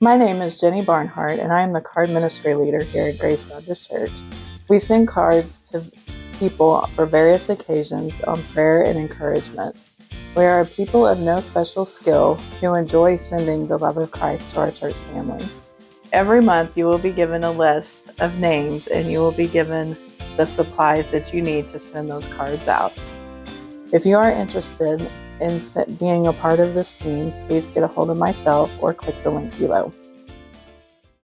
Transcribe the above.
My name is Jenny Barnhart, and I am the card ministry leader here at Grace Baptist Church. We send cards to people for various occasions on prayer and encouragement. We are a people of no special skill who enjoy sending the love of Christ to our church family. Every month, you will be given a list of names and you will be given the supplies that you need to send those cards out. If you are interested in being a part of this team, please get a hold of myself or click the link below.